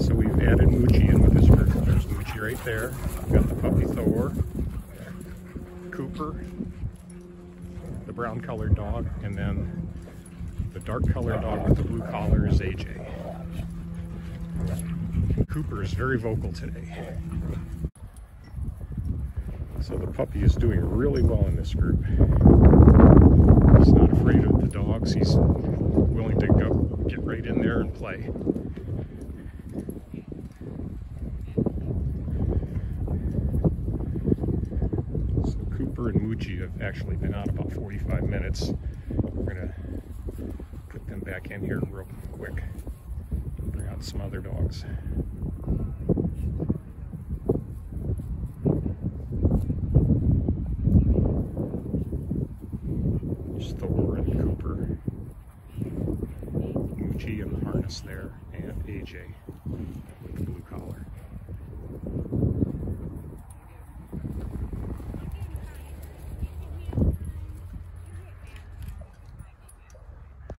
So we've added Moochie in with this group. There's Moochie right there. We've got the puppy Thor, Cooper, the brown colored dog, and then the dark colored dog with the blue collar is AJ. Cooper is very vocal today. So the puppy is doing really well in this group. He's not afraid of the dogs. He's willing to go get right in there and play. So Cooper and Moochie have actually been out about 45 minutes. We're gonna put them back in here real quick. Bring out some other dogs. There's Thor and Cooper. In the harness there, and AJ with the blue collar.